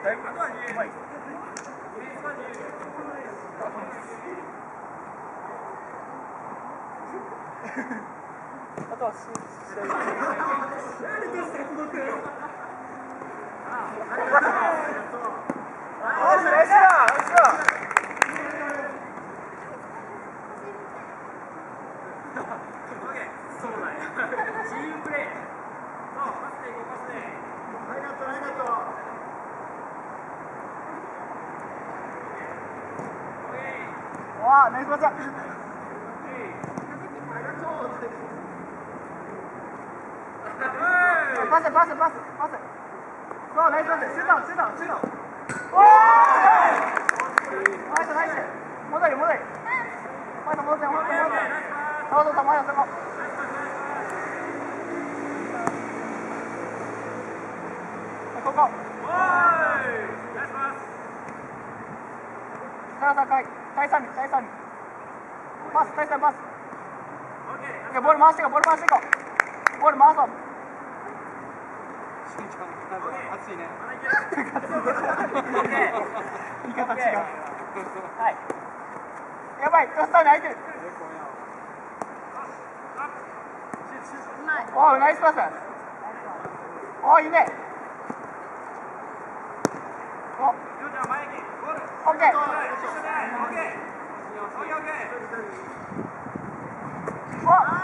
あとはしそうなんや。チームプレー。そう、パスで動かすね。ありがとうありがとうわあナイスパスパスパスパスパスそうナイスパスシュートシュートシュートおーナイスナイス戻り戻りまだ戻って戻って戻ってそうそうそうまだそこここおーい。ナイスパス。さあさあかい第三に第三にパス第三パス。いやボール回していこうボール回していこう。ボール回そう。暑いねまだいける。オッケー。言い方違うはい。やばいトスターに空いてる。おーナイスパス。おーいいね。お。りょうちゃん前に。ゴール。オッケーオッケー。オッケー。オッケーオッケー。おおお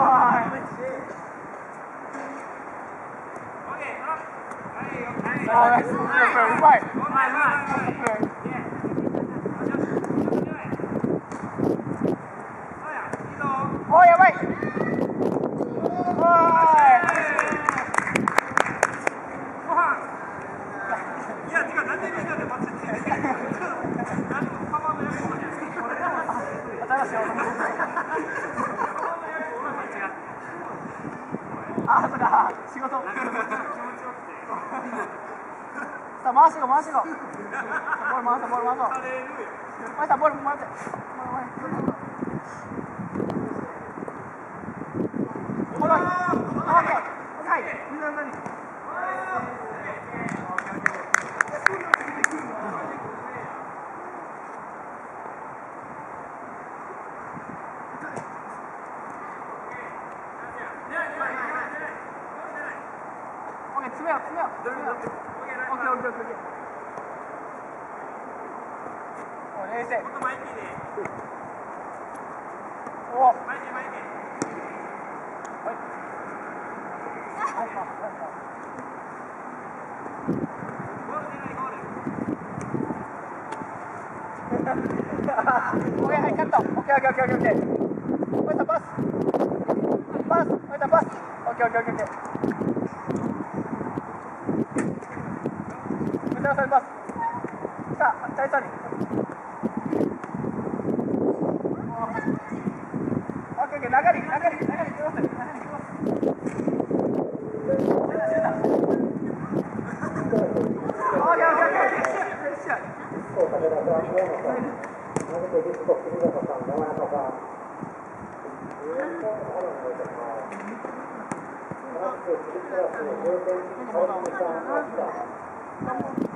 ーいオッケー。はい、はい。おーナイスうまいううまいうまい。イエーそうや、いいぞ。おーやばいおご飯。いや、てか、なんでみんなで待ってて。なんでカバンのやつもね。ーい新しい男あそうか仕事。さあ回してこ回してこボール回そうボール回そう回したボール回ってボール回ってボール回ってオッケーはいみんな何オッケー詰めよう詰めよう。詰めようオッケーオッケーオッケーオッケーお冷静もっと前にね。お前に前に。ゴール狙い。ゴール。オッケーはい。カットオッケーオッケーオッケーオッケーおい。たパスパスおい。たパスオッケーオッケーオッケーオッケーおいたパスパスさあ大差にオッケーオッケー流れ流れ流れクロス流れクロスオッケーオッケーオッケー大差オッケーもうこんなボール戻ってる間重たいね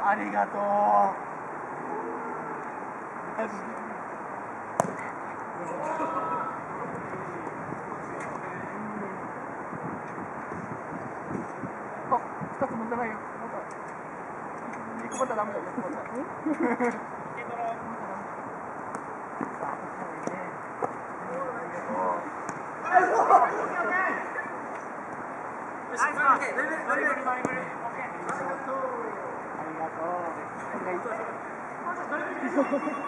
ありがとう。あ一つ持たないよもっと一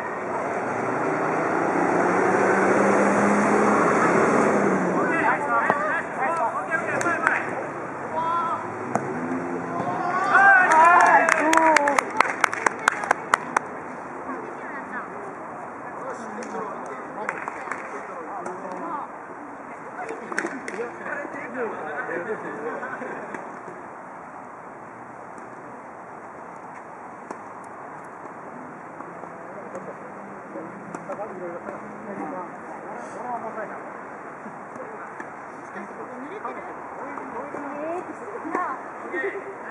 Three.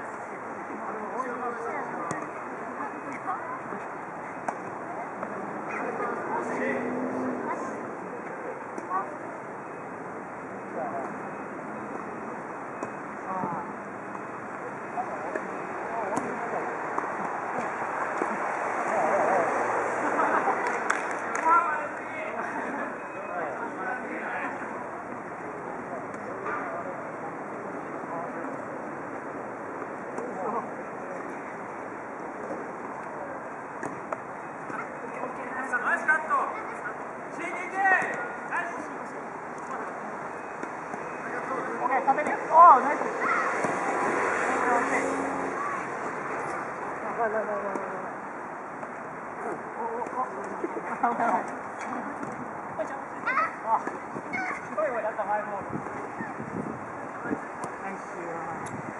あ、ナイス。Nice.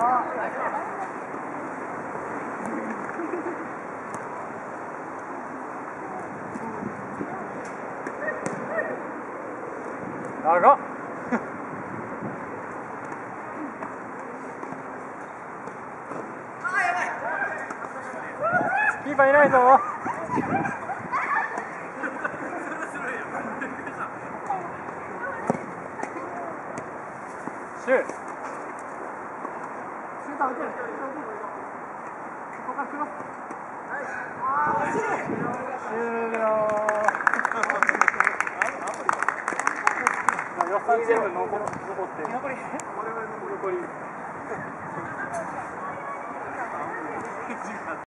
長っ。キーパーいないぞ。シュー。残り。